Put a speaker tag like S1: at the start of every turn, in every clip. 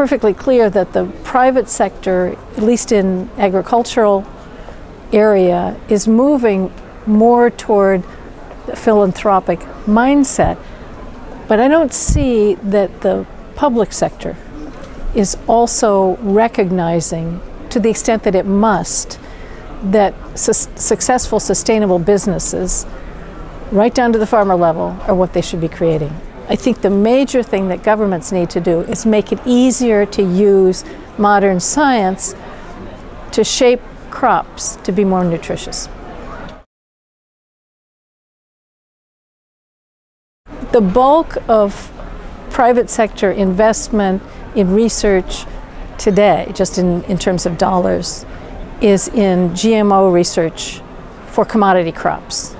S1: perfectly clear that the private sector, at least in agricultural area, is moving more toward the philanthropic mindset. But I don't see that the public sector is also recognizing, to the extent that it must, that su successful, sustainable businesses, right down to the farmer level, are what they should be creating. I think the major thing that governments need to do is make it easier to use modern science to shape crops to be more nutritious. The bulk of private sector investment in research today, just in, in terms of dollars, is in GMO research for commodity crops.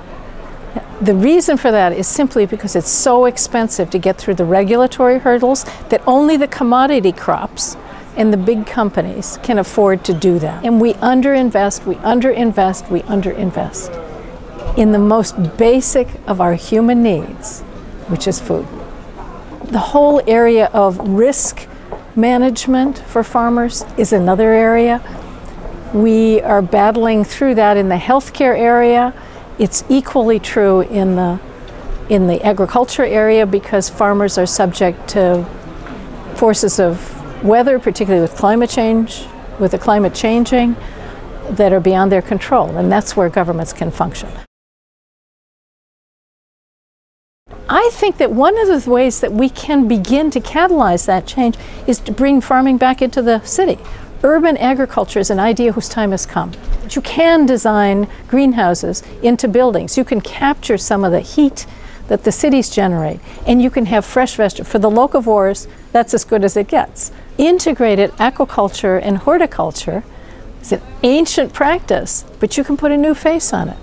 S1: The reason for that is simply because it's so expensive to get through the regulatory hurdles that only the commodity crops and the big companies can afford to do that. And we underinvest, we underinvest, we underinvest in the most basic of our human needs, which is food. The whole area of risk management for farmers is another area. We are battling through that in the healthcare area. It's equally true in the in the agriculture area because farmers are subject to forces of weather, particularly with climate change, with the climate changing, that are beyond their control, and that's where governments can function. I think that one of the ways that we can begin to catalyze that change is to bring farming back into the city. Urban agriculture is an idea whose time has come. You can design greenhouses into buildings. You can capture some of the heat that the cities generate, and you can have fresh vegetables. For the locavores, that's as good as it gets. Integrated aquaculture and horticulture is an ancient practice, but you can put a new face on it.